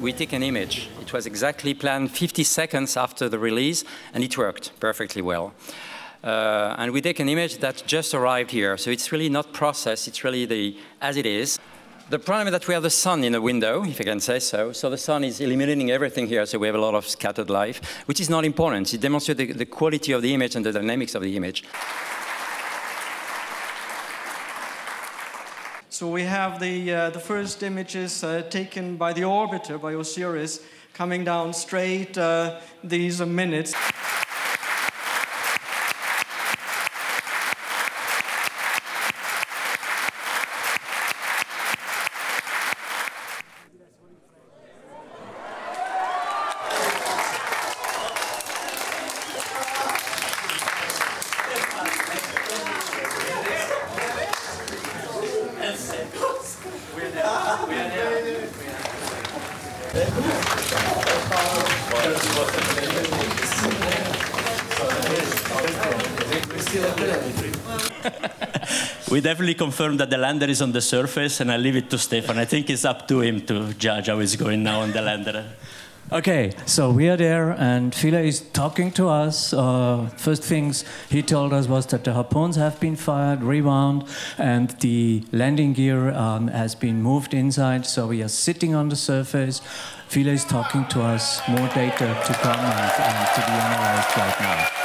we take an image. It was exactly planned 50 seconds after the release, and it worked perfectly well. Uh, and we take an image that just arrived here. So it's really not processed, it's really the as it is. The problem is that we have the sun in the window, if I can say so. So the sun is illuminating everything here, so we have a lot of scattered light, which is not important. It demonstrates the, the quality of the image and the dynamics of the image. So we have the, uh, the first images uh, taken by the orbiter, by OSIRIS, coming down straight uh, these minutes. We definitely confirmed that the lander is on the surface, and I leave it to Stefan. I think it's up to him to judge how it's going now on the lander. Okay, so we are there, and Philae is talking to us. Uh, first things he told us was that the harpoons have been fired, rewound, and the landing gear um, has been moved inside. So we are sitting on the surface. Philae is talking to us. More data to come and, and to be analyzed right now.